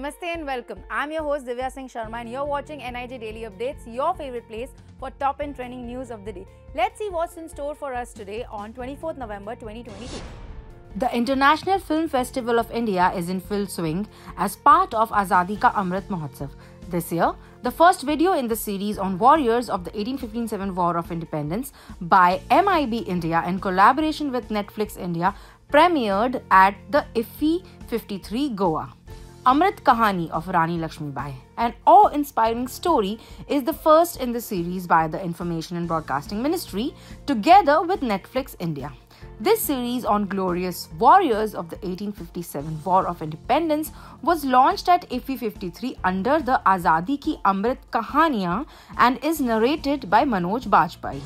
Namaste and welcome. I'm your host Divya Singh Sharma and you're watching NIJ Daily Updates, your favorite place for top and trending news of the day. Let's see what's in store for us today on 24th November 2022. The International Film Festival of India is in full swing as part of Azadi Ka Amrit Mahotsav. This year, the first video in the series on warriors of the 1857 War of Independence by MIB India in collaboration with Netflix India premiered at the IFFI 53 Goa. Amrit Kahani of Rani Lakshmibai, an awe inspiring story, is the first in the series by the Information and Broadcasting Ministry together with Netflix India. This series on glorious warriors of the 1857 War of Independence was launched at IFFI 53 under the Azadi Ki Amrit Kahaniyan and is narrated by Manoj Bajpayee.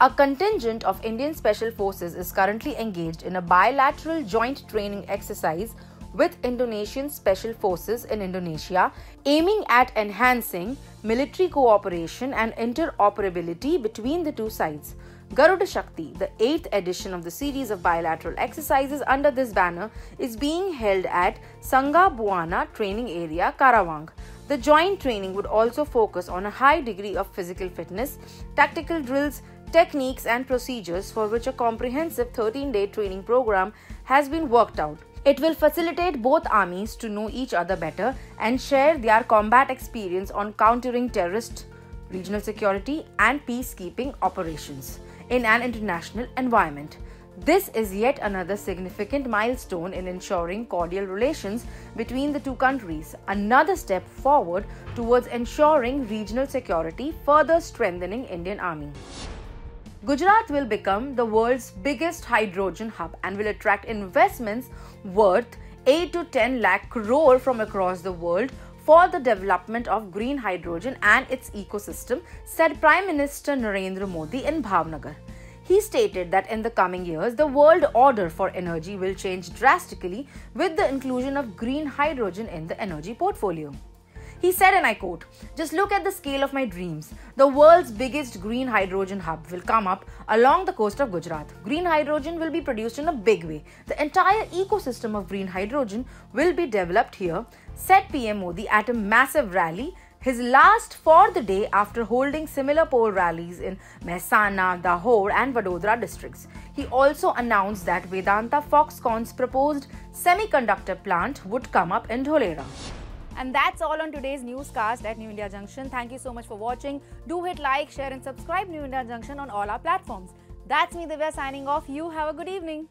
A contingent of Indian Special Forces is currently engaged in a bilateral joint training exercise with Indonesian Special Forces in Indonesia, aiming at enhancing military cooperation and interoperability between the two sides. Garuda Shakti, the eighth edition of the series of bilateral exercises under this banner, is being held at Sangha Buana Training Area, Karawang. The joint training would also focus on a high degree of physical fitness, tactical drills, techniques, and procedures for which a comprehensive 13 day training program has been worked out. It will facilitate both armies to know each other better and share their combat experience on countering terrorist, regional security, and peacekeeping operations in an international environment. This is yet another significant milestone in ensuring cordial relations between the two countries, another step forward towards ensuring regional security, further strengthening Indian Army. Gujarat will become the world's biggest hydrogen hub and will attract investments worth 8 to 10 lakh crore from across the world for the development of green hydrogen and its ecosystem, said Prime Minister Narendra Modi in Bhavnagar. He stated that in the coming years, the world order for energy will change drastically with the inclusion of green hydrogen in the energy portfolio. He said, and I quote, Just look at the scale of my dreams. The world's biggest green hydrogen hub will come up along the coast of Gujarat. Green hydrogen will be produced in a big way. The entire ecosystem of green hydrogen will be developed here, said PM Modi at a massive rally his last for the day after holding similar poll rallies in Mehsana, Dahod, and Vadodara districts. He also announced that Vedanta Foxconn's proposed semiconductor plant would come up in Dholera. And that's all on today's newscast at New India Junction. Thank you so much for watching. Do hit like, share, and subscribe New India Junction on all our platforms. That's me, Divya, signing off. You have a good evening.